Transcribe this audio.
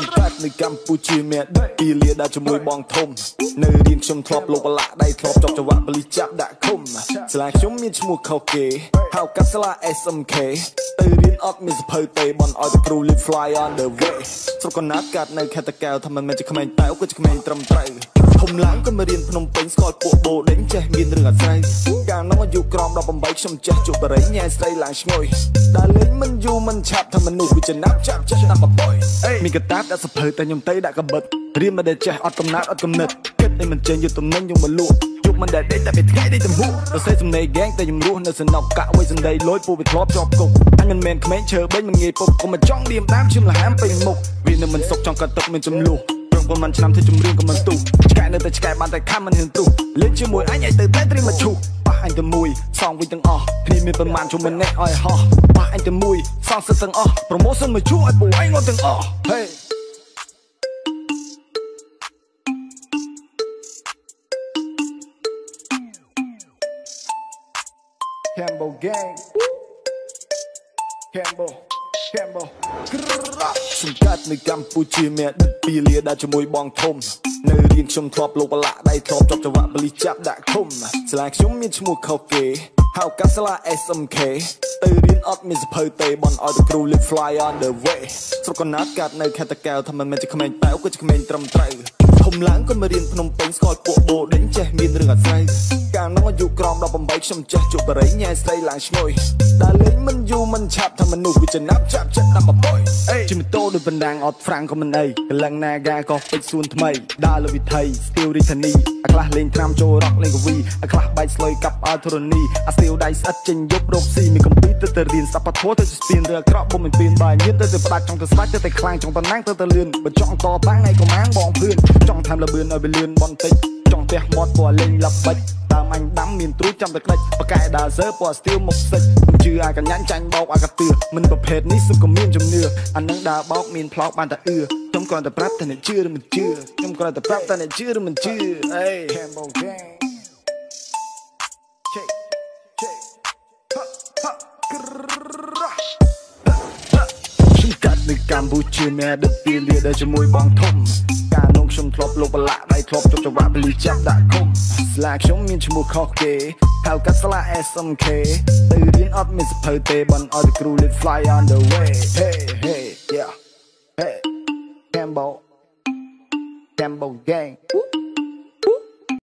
សង្កាត់នៅកម្ពុជាមានដឹកពីលាដើរជាមួយបងធំនៅរៀនខ្ញុំធ្លាប់លោកបលាក់ដៃធ្លាប់ចប់ចង្វាក់បលិចាប់ដាក់ឃុំស្លាខ្ញុំមានឈ្មោះខុសគេហៅកាត់ស្លា SMK ទៅរៀនអត់មានសភៅទេបនឲ្យតែគ្រូ live fly on the way ស្រុកកណាត់កាត់នៅខេត្តតាកែវថាមិនមែនជាក្មេងតែក៏ជាក្មេងត្រឹមត្រូវ ធំឡើងក៏មករៀនភ្នំពេញស្គាល់ពួកបូដេញចេះមានរឿងអាស្រ័យកាលនោះអាយុក្រោម18ខ្ញុំចេះជប់បរិញញ៉ែស្រីឡើងឈ្ងុយដើរលេងមិនយូរមិនឆាប់ថាមនុស្សវាចំណាប់ចាប់ចេះតាមបបយមានកតាបដាក់សភៅតែខ្ញុំទៅដាក់កបិតរៀនមិនដែលចេះអត់កំណត់អត់កំណត់គិតឲ្យមិនចេញយកទំនិញយកមកលក់យកមិនដែលដេកតែពេលថ្ងៃដេកទំហូសរសេរសំណេរហ្គេងតែខ្ញុំរស់នៅសំណប់កាក់វៃសំដីលួយពូវាធ្លាប់ជាប់គុកអញមិនមែនក្មេងឈើបេញមិនងាយពុកកុំមកចង់ឌៀមដាមឈឹមលហាមពេញមុខវានៅមិនសុខចង់កាត់ទឹកមានចំ នួនប្រហែលឆ្នាំធ្វើចម្រៀងក៏មិនទុះឆ្កែនៅតែឆ្កែបានតែខំមិនហ៊ានទុះលេងជាមួយអញឲ្យទៅតែត្រីមកឈូប៉ះអញទៅមួយសងវិញទាំងអស់គ្នាមានប្រមាណជុំម្នាក់ឲ្យហោះប៉ះអញទៅមួយសងសិតទាំងអស់ប្រម៉ូសិនមកជួឲ្យពួកអញងត់ទាំងអស់ Hey Cambo gang Cambo Cambo សង្កាត់នៅកម្ពុជាមានដឹកពីលាដើរជាមួយបងធំនៅរៀនខ្ញុំធ្លាប់លោកបលាក់ដៃធ្លាប់ចប់ចង្វាក់បលិចាប់ដាក់ឃុំស្លាខ្ញុំមានឈ្មោះខុសគេហៅកាស្លា SMK ទៅរៀនអត់មានសភៅទេបនឲ្យតែគ្រូ live fly on the way ស្រុកកណាត់កាត់នៅខេត្តតាកែវថាមិនមែនជាក្មេងតែក៏ជាក្មេងត្រឹមត្រូវ ធំឡើងក៏មករៀនភ្នំពេញស្គាល់ពួកបូដេញចេះមានរឿងអាស្រ័យកាលនោះអាយុក្រោម18ខ្ញុំចេះជប់បរិញញ៉ែស្រីឡើងឈ្ងុយដើរលេងមិនយូរមិនឆាប់ថាមនុស្សវាចំណាប់ចាប់ចិត្តតាមបបយជិះម៉ូតូដូចបណ្ដាងអត់ហ្វ្រាំងក៏មិនអីកលឹងណាកាក៏ពេជ្រសួនថ្មីដើរលើវិថីស្ទៀវរីធានីអាខ្លះលេងត្រាំចូលរកលេងកវីអាខ្លះបែកស្លុយកាប់អល់ធរនីអាស្ទៀវដៃស្អិតចេញយប់រកស៊ីមានកំពីទៅទៅរៀនសប្បធម៌ទៅស្ពានរឿងក្រក់បុំមិនពៀនបាយញៀនទៅទៅផ្ដាច់ចង់ទៅស្បាច់ទៅទៅខ្លាំងចង់ទៅណាំងទៅទៅលឿនបើចង់តតាំងឯកម៉ាងបងភឿនចង់ថែមលបឿនឲ្យវាលឿនបន្តិចចង់ផ្ទះមាត់ពណ៌លេងលបិចតាមអញដាំមានទ្រូចចាំតែក្លិចបកែដើរសើពណ៌ស្ទៀវមុខសិចមិនជឿអាកញ្ញាញ់ចាញ់បោកអាកទឿមិនប្រភេទនេះសុខក៏មានជំនឿអានឹងដើរបោកមានផ្លោកបានតែអឿខ្ញុំគ្រាន់តែប្រាប់តែអ្នកជឿឬមិនជឿខ្ញុំគ្រាន់តែប្រាប់តែអ្នកជឿឬមិនជឿអេ Cambo gang check check ខ្ញុំកាត់នៅកម្ពុជាមានដឹកពីលាដើរជាមួយបងធំកាលនោះ ខ្ញុំធ្លាប់លោកបលាក់ដៃធ្លាប់ជប់ចង្វាក់បលីចាប់ដាក់ឃុំស្លាខ្ញុំមានឈ្មោះខុសគេហៅកាត់ស្លា SMK ទៅរៀនអត់មានសភៅទេបនឲ្យតែគ្រូ live fly on the way hey hey yeah hey Cambo Cambo gang Woo.